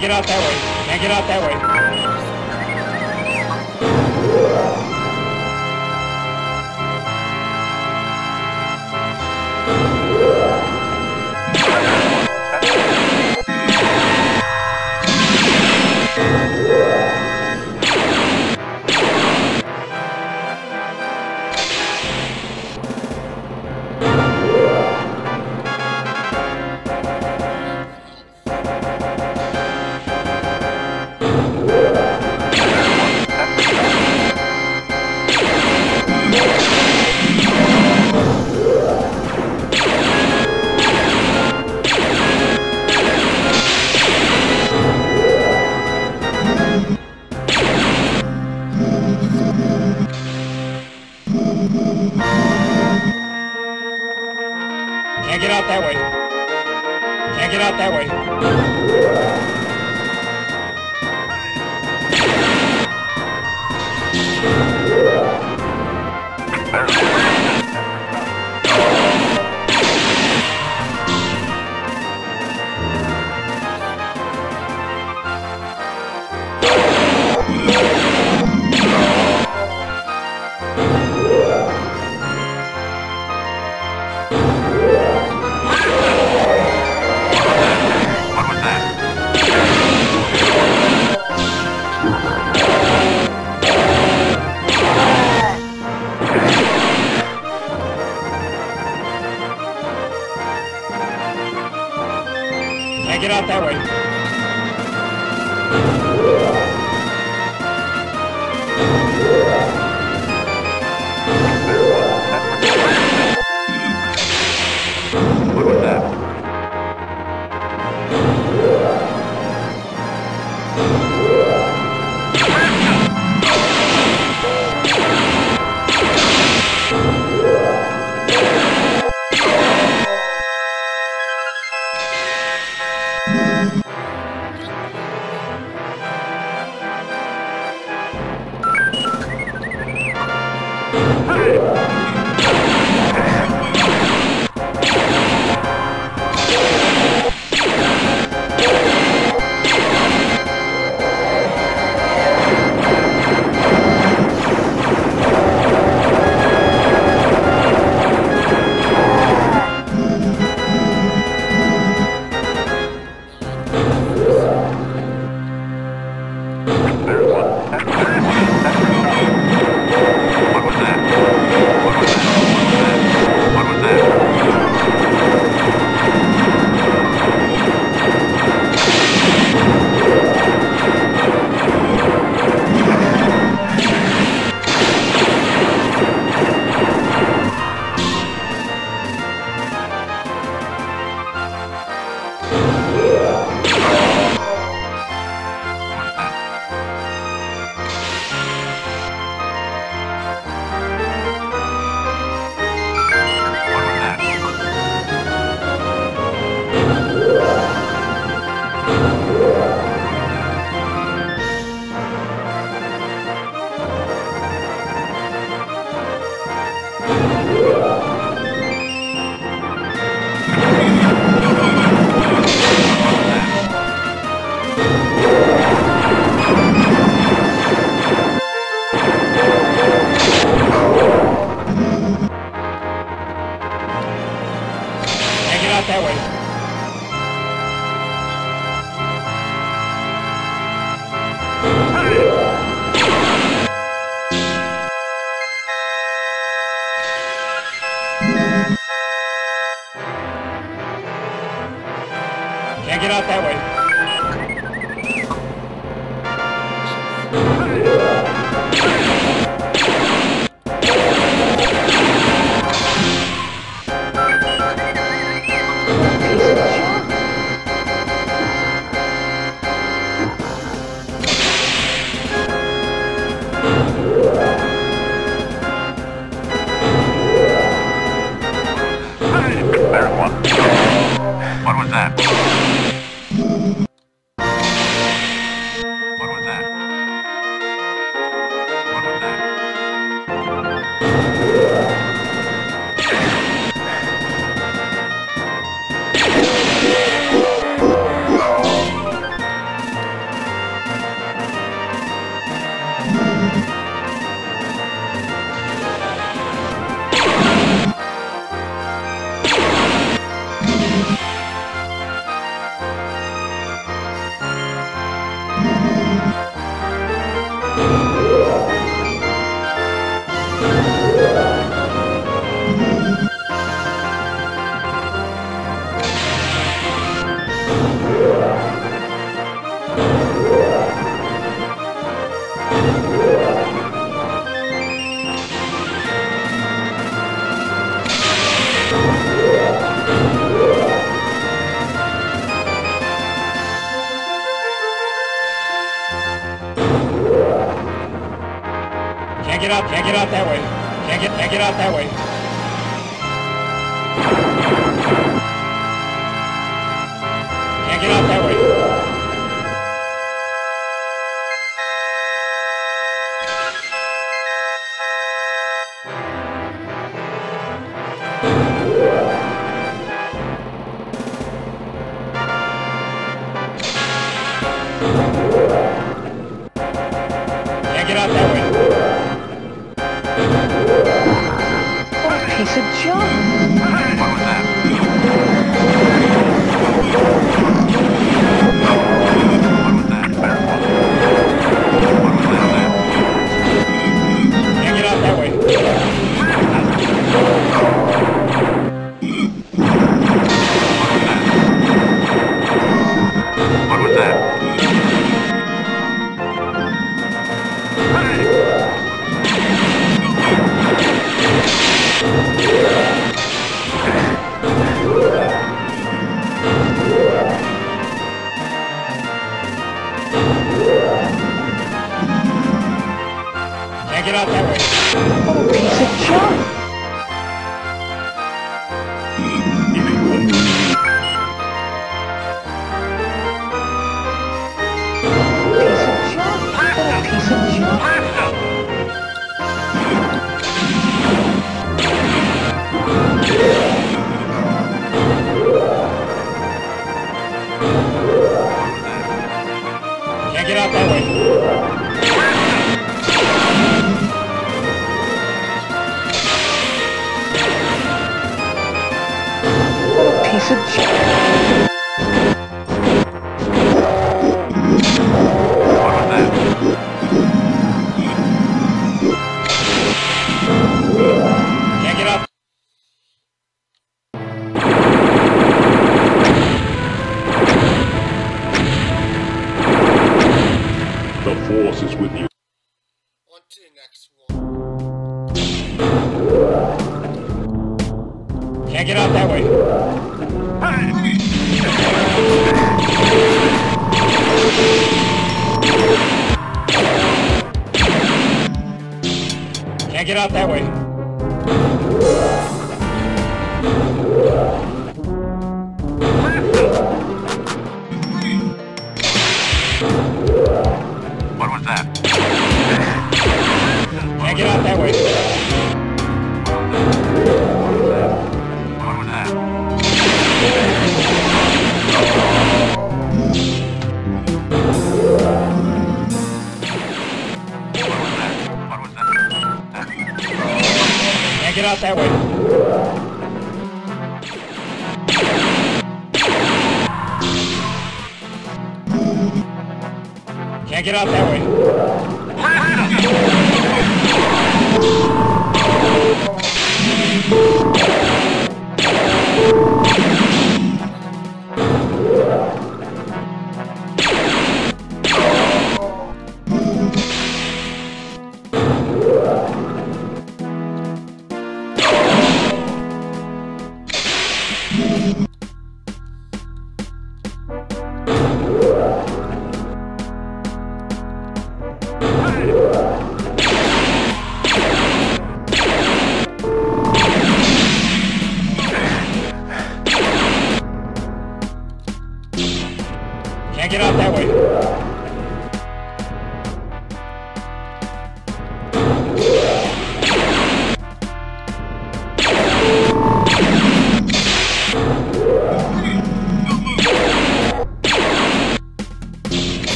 Can't get out that way. Can't get out that way. Look at that. Hey! get out that way. Can't get out there. the force is with you. Next one. Can't get out that way. Can't get out that way. Can't get out that way.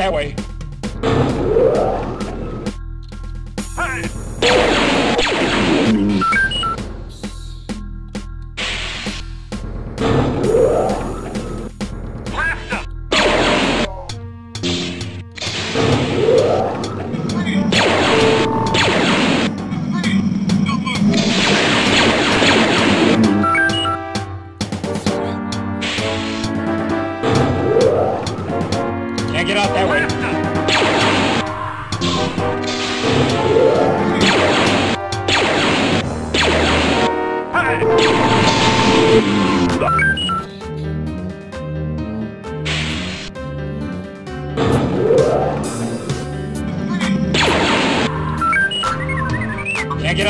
that way.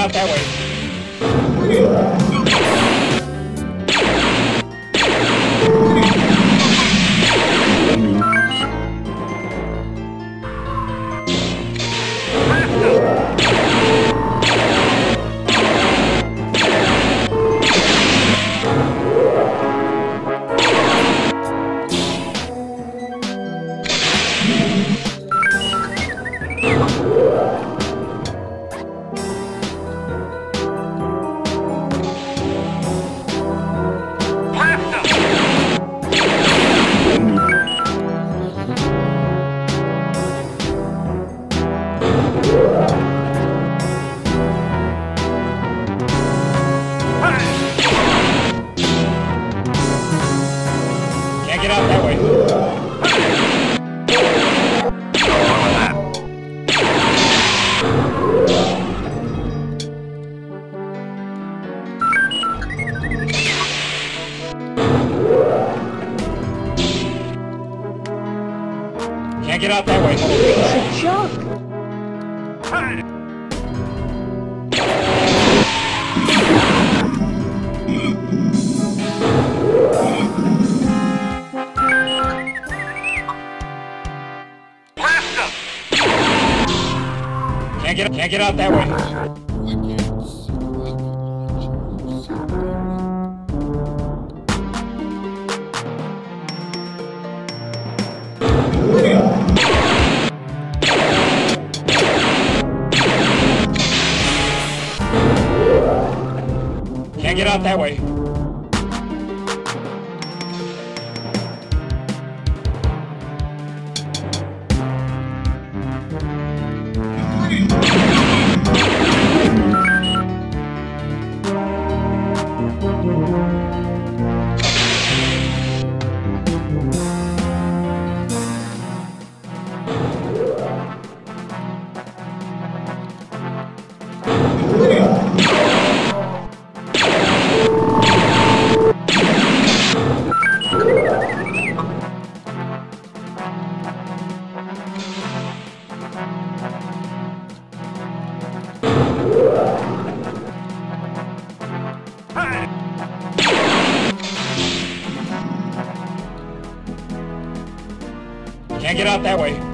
Out that way. Can't get out that way. Can't get out Can't get can't get out that way. That way. Can't get out that way.